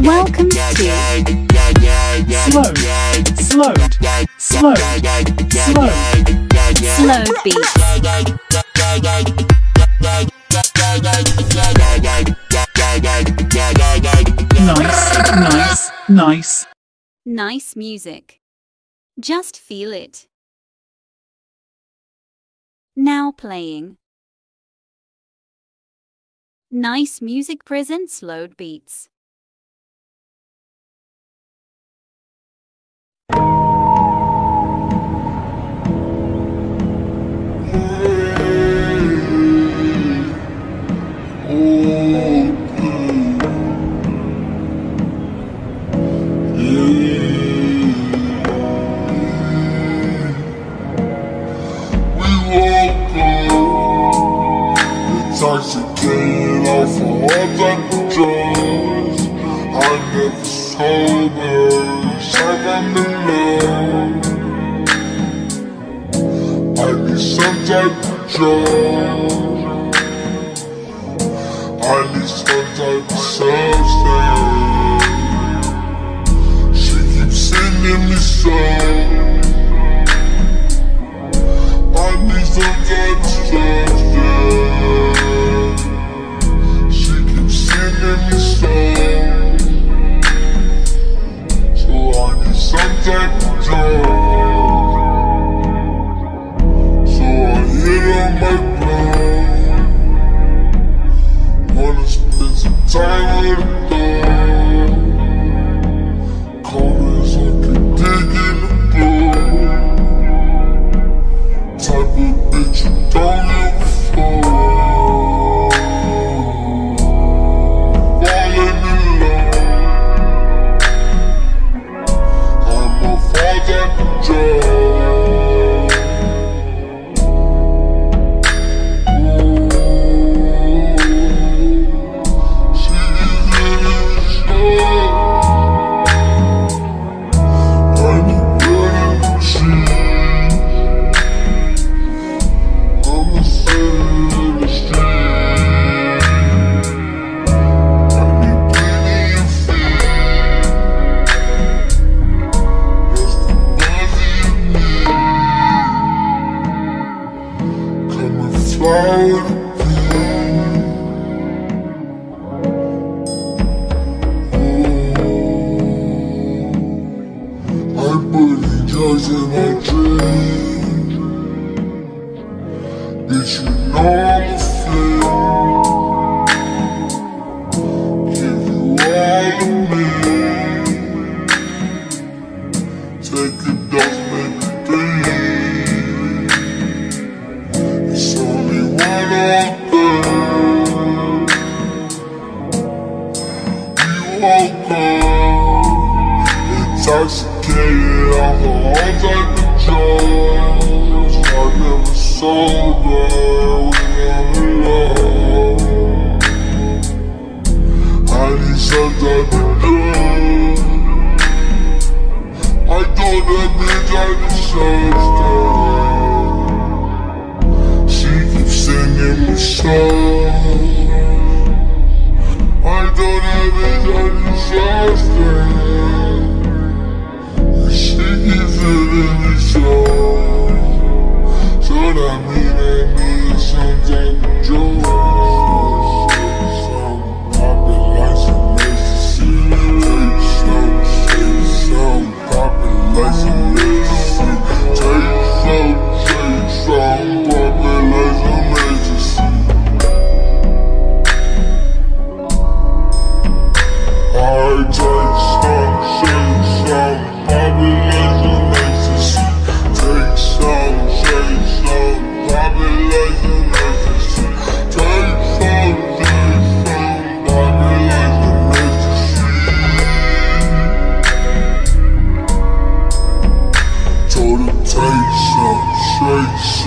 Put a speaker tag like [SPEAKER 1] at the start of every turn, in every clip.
[SPEAKER 1] Welcome to
[SPEAKER 2] Slow, Slow, Slow, Slow,
[SPEAKER 1] Slow Beat.
[SPEAKER 2] Nice, nice, nice.
[SPEAKER 1] Nice music. Just feel it. Now playing. Nice music presents load beats.
[SPEAKER 3] Been out for more than drugs I never sober Sad and alone. I need some type of drug I need some type of substance She keeps sending me songs. I put drugs in my dreams. Did you know cocaine Intoxicated on her arms like a judge I never sober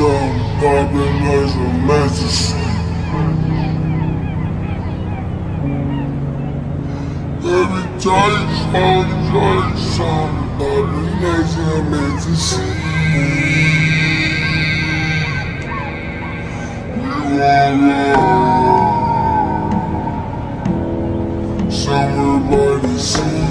[SPEAKER 3] sound, vibrant noise of masses. Every time sound, giant sound, vibrant noise of masses. You are love. Somewhere by the sea.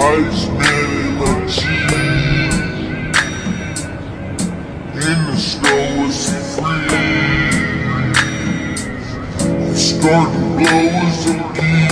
[SPEAKER 3] Iceman in my cheek In the snow it's free. I'm starting to blow as key